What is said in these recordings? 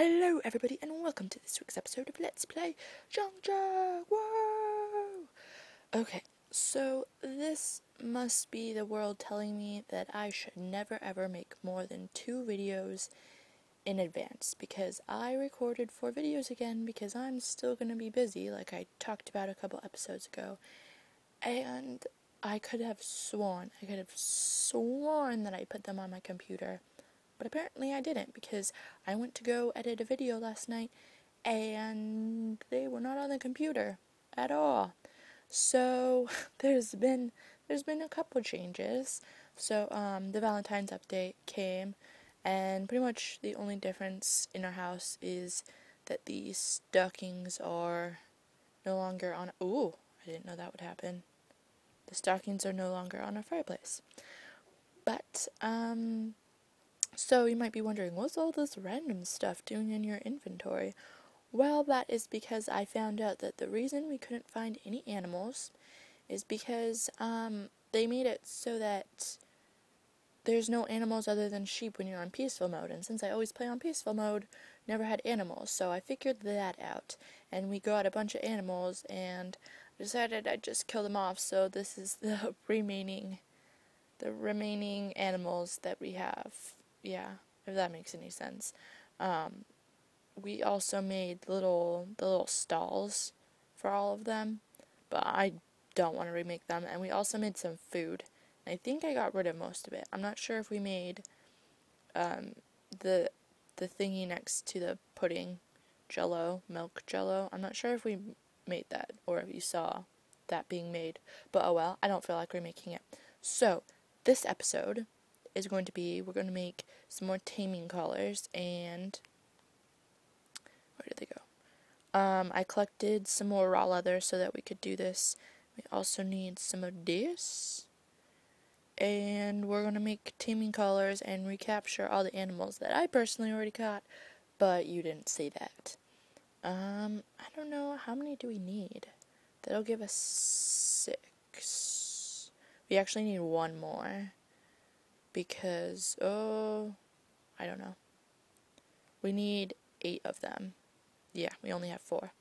Hello, everybody, and welcome to this week's episode of Let's Play Junk Jack. Whoa! Okay, so this must be the world telling me that I should never ever make more than two videos in advance because I recorded four videos again because I'm still gonna be busy, like I talked about a couple episodes ago, and I could have sworn, I could have sworn that I put them on my computer but apparently I didn't because I went to go edit a video last night and they were not on the computer at all. So there's been there's been a couple changes. So um, the Valentine's update came and pretty much the only difference in our house is that the stockings are no longer on ooh, I didn't know that would happen. The stockings are no longer on our fireplace. But um so you might be wondering, what's all this random stuff doing in your inventory? Well, that is because I found out that the reason we couldn't find any animals is because um, they made it so that there's no animals other than sheep when you're on peaceful mode. And since I always play on peaceful mode, never had animals. So I figured that out. And we got a bunch of animals and decided I'd just kill them off. So this is the remaining the remaining animals that we have yeah, if that makes any sense. Um, we also made little the little stalls for all of them, but I don't want to remake them. And we also made some food. I think I got rid of most of it. I'm not sure if we made um, the the thingy next to the pudding, Jello, milk Jello. I'm not sure if we made that or if you saw that being made. But oh well, I don't feel like remaking it. So this episode is going to be we're going to make some more taming collars and where did they go? Um, I collected some more raw leather so that we could do this. We also need some of this. And we're going to make taming collars and recapture all the animals that I personally already caught, but you didn't see that. Um, I don't know, how many do we need? That'll give us six. We actually need one more because, oh, I don't know. We need eight of them. Yeah, we only have four.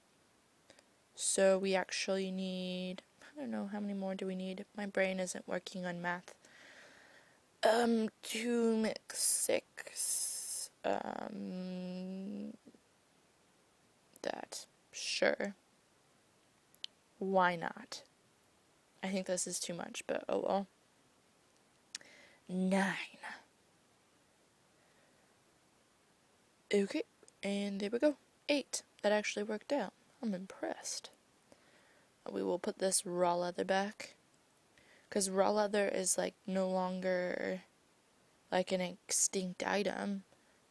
So we actually need, I don't know, how many more do we need? My brain isn't working on math. Um, two mix six. Um, that. Sure. Why not? I think this is too much, but oh well nine. Okay, and there we go. Eight. That actually worked out. I'm impressed. We will put this raw leather back. Because raw leather is like no longer like an extinct item.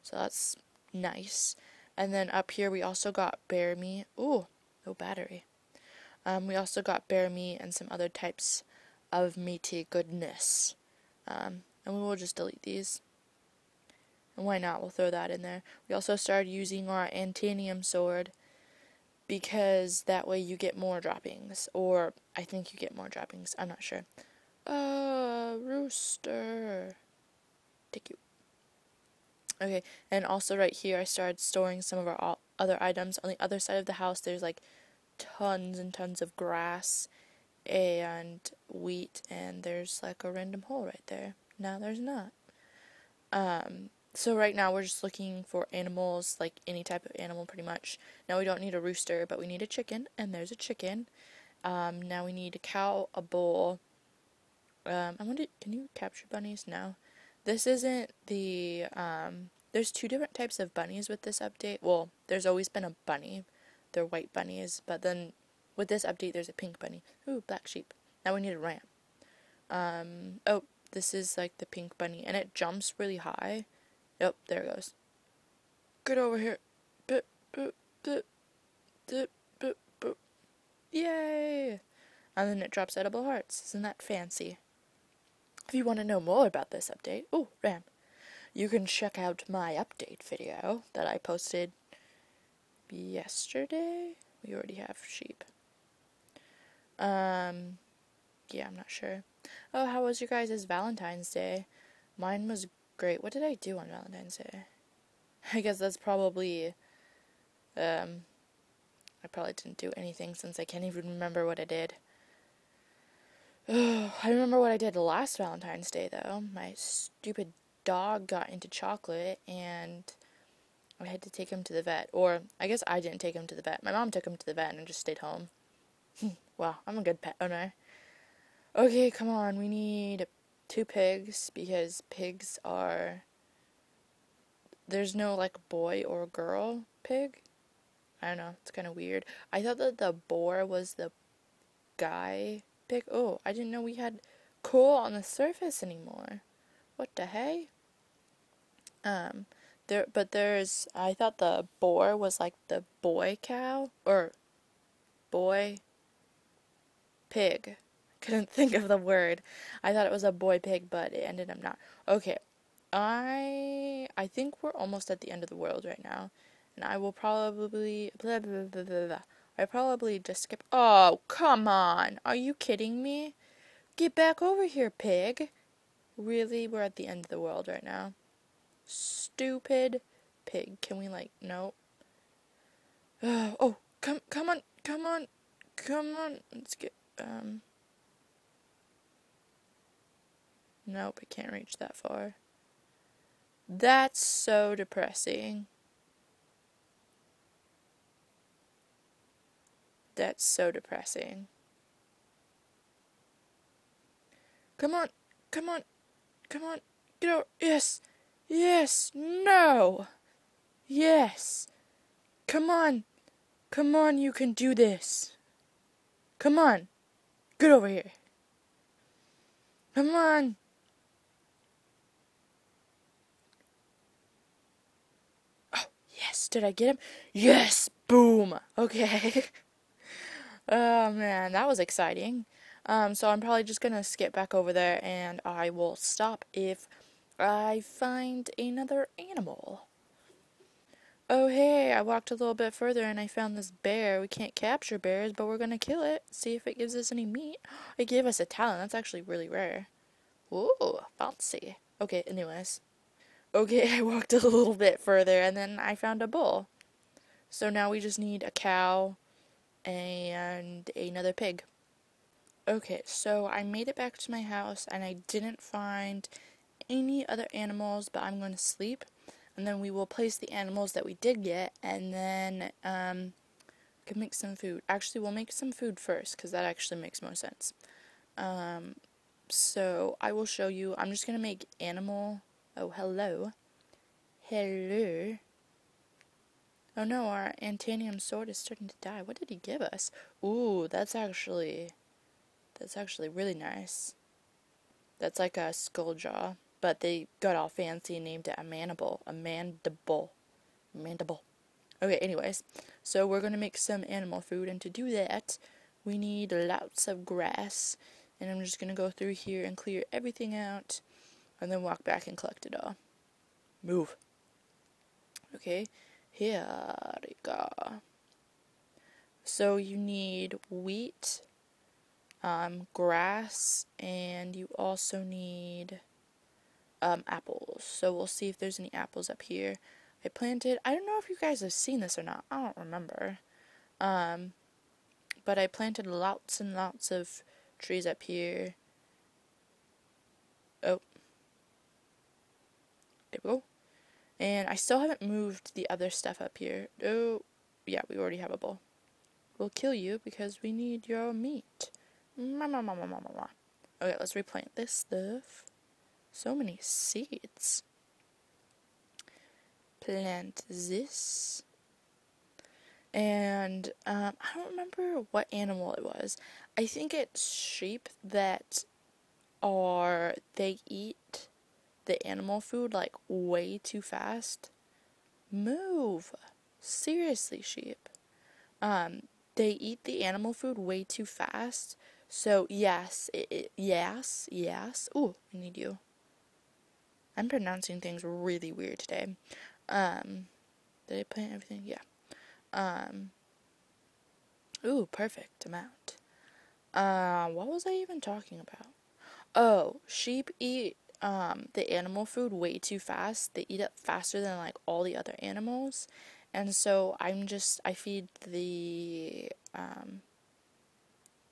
So that's nice. And then up here we also got bear meat. Ooh, no battery. Um, we also got bear meat and some other types of meaty goodness. Um, and we will just delete these. And why not? We'll throw that in there. We also started using our Antanium sword because that way you get more droppings. Or I think you get more droppings. I'm not sure. Uh, rooster. Thank you. Okay, and also right here I started storing some of our other items. On the other side of the house there's like tons and tons of grass and wheat and there's like a random hole right there. Now there's not. Um, so right now we're just looking for animals, like any type of animal pretty much. Now we don't need a rooster, but we need a chicken, and there's a chicken. Um, now we need a cow, a bull. Um, I wonder, can you capture bunnies? No. This isn't the, um, there's two different types of bunnies with this update. Well, there's always been a bunny. They're white bunnies, but then with this update, there's a pink bunny. Ooh, black sheep. Now we need a ram. Um, oh, this is like the pink bunny, and it jumps really high. Yep, there it goes. Get over here. Boop, boop, boop, boop, boop, boop. Yay! And then it drops edible hearts. Isn't that fancy? If you want to know more about this update, oh, ram, you can check out my update video that I posted yesterday. We already have sheep. Um, yeah, I'm not sure. Oh, how was your guys' Valentine's Day? Mine was great. What did I do on Valentine's Day? I guess that's probably. Um, I probably didn't do anything since I can't even remember what I did. Oh, I remember what I did last Valentine's Day though. My stupid dog got into chocolate and I had to take him to the vet. Or I guess I didn't take him to the vet. My mom took him to the vet and just stayed home. wow, I'm a good pet owner. Okay, come on. We need two pigs because pigs are. There's no like boy or girl pig. I don't know. It's kind of weird. I thought that the boar was the guy pig. Oh, I didn't know we had coal on the surface anymore. What the hey? Um, there, but there's. I thought the boar was like the boy cow or boy pig. Couldn't think of the word. I thought it was a boy pig, but it ended up not. Okay, I I think we're almost at the end of the world right now, and I will probably blah, blah, blah, blah, blah. I probably just skip. Oh, come on! Are you kidding me? Get back over here, pig! Really, we're at the end of the world right now. Stupid pig. Can we like no? Uh, oh, come, come on, come on, come on. Let's get um. Nope, I can't reach that far. That's so depressing. That's so depressing. Come on, come on, come on, get over. Yes, yes, no, yes. Come on, come on, you can do this. Come on, get over here. Come on. Oh, yes, did I get him? Yes, boom. Okay. Oh man, that was exciting. Um, so I'm probably just gonna skip back over there and I will stop if I find another animal. Oh hey, I walked a little bit further and I found this bear. We can't capture bears, but we're gonna kill it. See if it gives us any meat. It gave us a talon. That's actually really rare. Ooh, fancy. Okay, anyways. Okay, I walked a little bit further and then I found a bull. So now we just need a cow, and another pig. Okay, so I made it back to my house and I didn't find any other animals, but I'm going to sleep. And then we will place the animals that we did get and then um, can make some food. Actually, we'll make some food first because that actually makes more sense. Um, so I will show you. I'm just going to make animal. Oh, hello. Hello. Oh no, our Antanium sword is starting to die. What did he give us? Ooh, that's actually... That's actually really nice. That's like a skull jaw. But they got all fancy and named it a mandible. A mandible. Mandible. Okay, anyways. So we're going to make some animal food. And to do that, we need lots of grass. And I'm just going to go through here and clear everything out. And then walk back and collect it all. Move. Okay. Here we go. So you need wheat, um, grass, and you also need um, apples. So we'll see if there's any apples up here. I planted, I don't know if you guys have seen this or not. I don't remember. Um, but I planted lots and lots of trees up here. Oh. There we go. And I still haven't moved the other stuff up here. Oh, yeah, we already have a bowl. We'll kill you because we need your meat. Mama ma Okay, let's replant this stuff. So many seeds. Plant this. And um, I don't remember what animal it was. I think it's sheep that are, they eat the animal food like way too fast. Move. Seriously, sheep. Um, they eat the animal food way too fast. So yes, it, it, yes, yes. Ooh, I need you. I'm pronouncing things really weird today. Um, did I plant everything? Yeah. Um. Ooh, perfect amount. Uh, what was I even talking about? Oh, sheep eat um, the animal food way too fast. They eat up faster than like all the other animals. And so I'm just, I feed the um,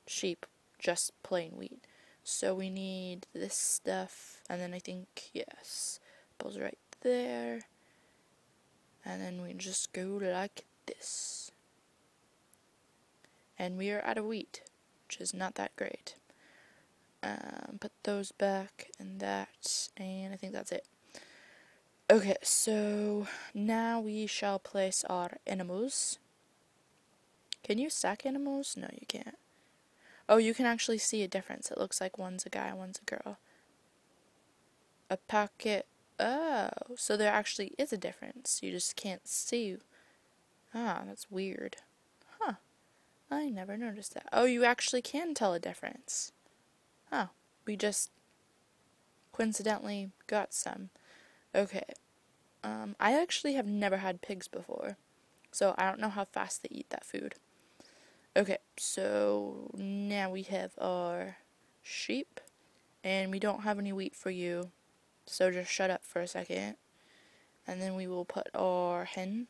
sheep just plain wheat. So we need this stuff, and then I think, yes, goes right there. And then we just go like this. And we are out of wheat, which is not that great. Um, put those back and that, and I think that's it. Okay, so now we shall place our animals. Can you stack animals? No, you can't. Oh, you can actually see a difference. It looks like one's a guy, one's a girl. A pocket. Oh, so there actually is a difference. You just can't see. Ah, that's weird. Huh. I never noticed that. Oh, you actually can tell a difference. Oh, we just coincidentally got some. Okay. Um, I actually have never had pigs before, so I don't know how fast they eat that food. Okay, so now we have our sheep, and we don't have any wheat for you, so just shut up for a second. And then we will put our hen,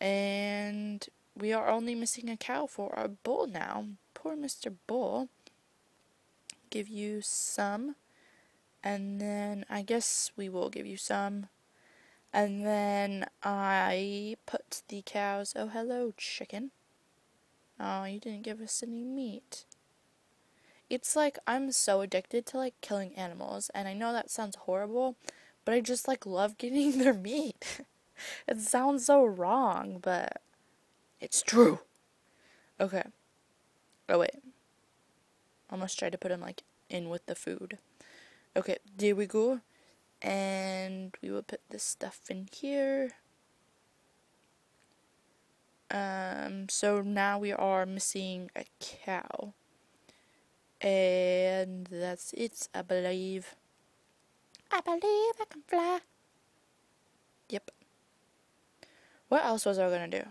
and we are only missing a cow for our bull now. Poor Mr. Bull. Give you some, and then I guess we will give you some. And then I put the cows. Oh, hello, chicken. Oh, you didn't give us any meat. It's like I'm so addicted to like killing animals, and I know that sounds horrible, but I just like love getting their meat. it sounds so wrong, but it's true. Okay. Oh wait. Almost tried to put him like in with the food. Okay, there we go. And we will put this stuff in here. Um, so now we are missing a cow. And that's it, I believe. I believe I can fly. Yep. What else was I gonna do?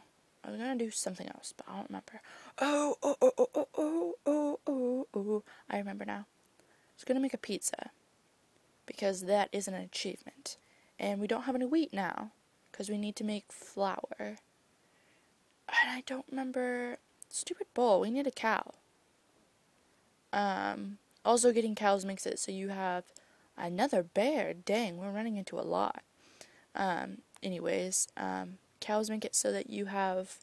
I was gonna do something else, but I don't remember. Oh, oh, oh, oh, oh, oh, oh, oh, oh. I remember now. I was gonna make a pizza. Because that is an achievement. And we don't have any wheat now. Because we need to make flour. And I don't remember. Stupid bull. We need a cow. Um, also, getting cows makes it so you have another bear. Dang, we're running into a lot. Um, anyways, um, cows make it so that you have.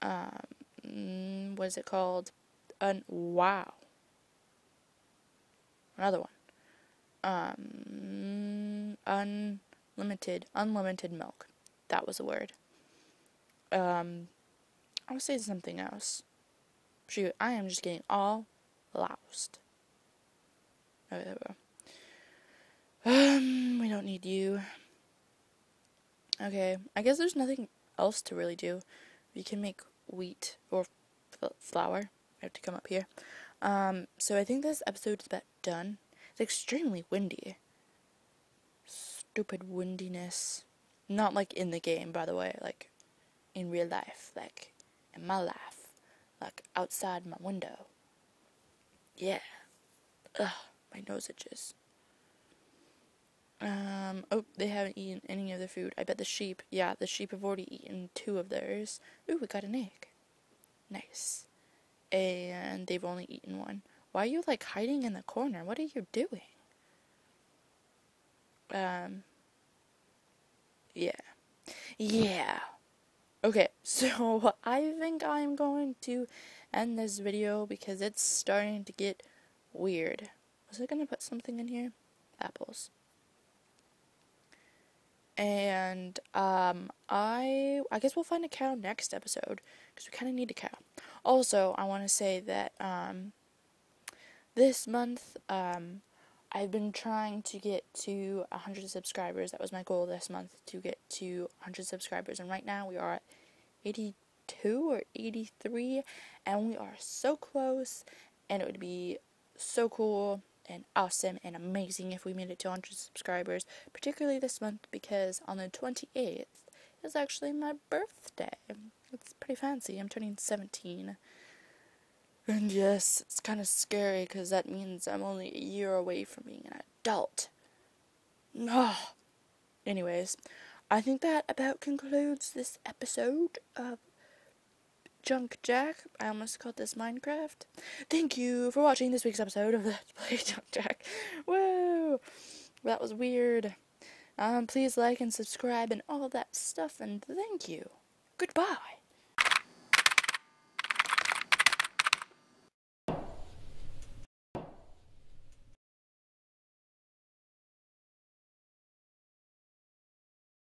Um, what is it called? An wow. Another one. Um, unlimited, unlimited milk. That was a word. Um, I was saying something else. Shoot, I am just getting all lost. Okay, there we go. Um, we don't need you. Okay, I guess there's nothing else to really do. We can make wheat or flour. I have to come up here. Um, so I think this episode is about done. It's extremely windy. Stupid windiness. Not like in the game, by the way. Like, in real life, like in my life, like outside my window. Yeah. Ugh, my nose itches. Um, oh, they haven't eaten any of the food. I bet the sheep, yeah, the sheep have already eaten two of theirs. Ooh, we got an egg. Nice. And they've only eaten one. Why are you, like, hiding in the corner? What are you doing? Um, yeah. Yeah. Okay, so I think I'm going to end this video because it's starting to get weird. Was I gonna put something in here? Apples. And um, I I guess we'll find a cow next episode because we kind of need a cow. Also, I want to say that um, this month um, I've been trying to get to 100 subscribers. That was my goal this month to get to 100 subscribers. And right now we are at 82 or 83. And we are so close. And it would be so cool and awesome and amazing if we made it to 100 subscribers. Particularly this month because on the 28th is actually my birthday. It's pretty fancy. I'm turning 17. And yes, it's kind of scary because that means I'm only a year away from being an adult. Oh. Anyways, I think that about concludes this episode of Junk Jack. I almost called this Minecraft. Thank you for watching this week's episode of Let's Play Junk Jack. Woo! That was weird. Um, please like and subscribe and all that stuff, and thank you. Goodbye.